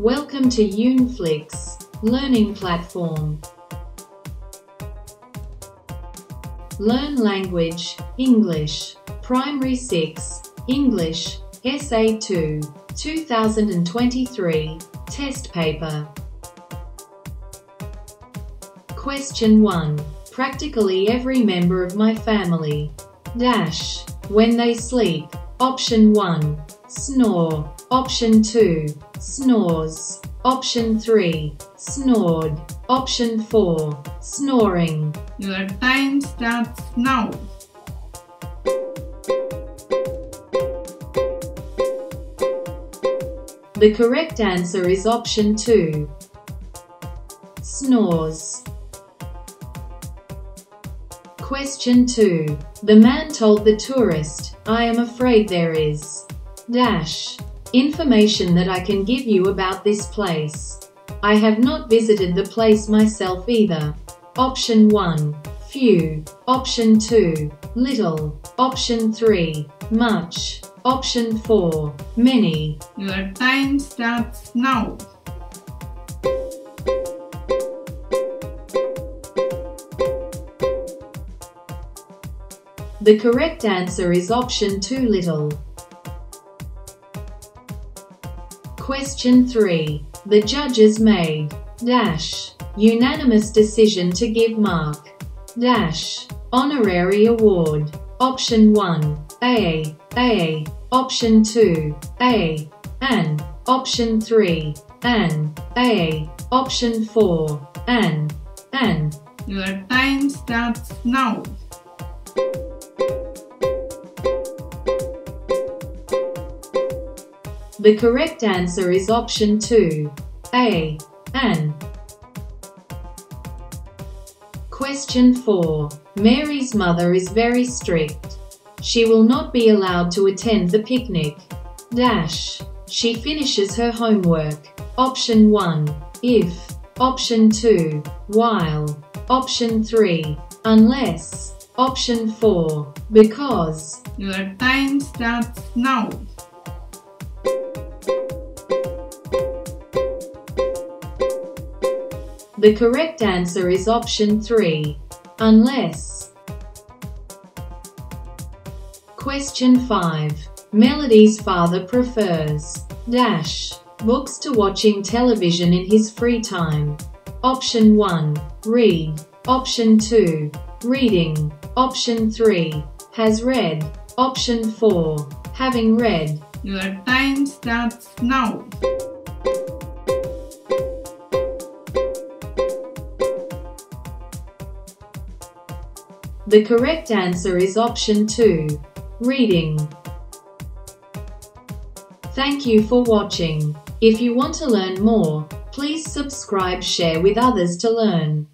Welcome to Yun Flicks learning platform. Learn language, English, Primary 6, English, SA2, 2023, test paper. Question 1. Practically every member of my family. Dash. When they sleep. Option 1. Snore. Option 2. Snores. Option 3. Snored. Option 4. Snoring. Your time starts now. The correct answer is option 2. Snores. Question 2. The man told the tourist, I am afraid there is dash information that I can give you about this place. I have not visited the place myself either. Option 1. Few. Option 2. Little. Option 3. Much. Option 4. Many. Your time starts now. The correct answer is option 2 little. Question 3. The judges made. Dash. Unanimous decision to give Mark. Dash. Honorary award. Option 1 A. A. Option 2 A. An Option 3 an A. Option 4 an an Your time starts now. The correct answer is option 2. A. An. Question 4. Mary's mother is very strict. She will not be allowed to attend the picnic. Dash. She finishes her homework. Option 1. If. Option 2. While. Option 3. Unless. Option 4. Because. Your time starts now. The correct answer is option 3. Unless. Question 5. Melody's father prefers dash books to watching television in his free time. Option 1. Read. Option 2. Reading. Option 3. Has read. Option 4. Having read. Your time starts now. The correct answer is option 2. Reading. Thank you for watching. If you want to learn more, please subscribe share with others to learn.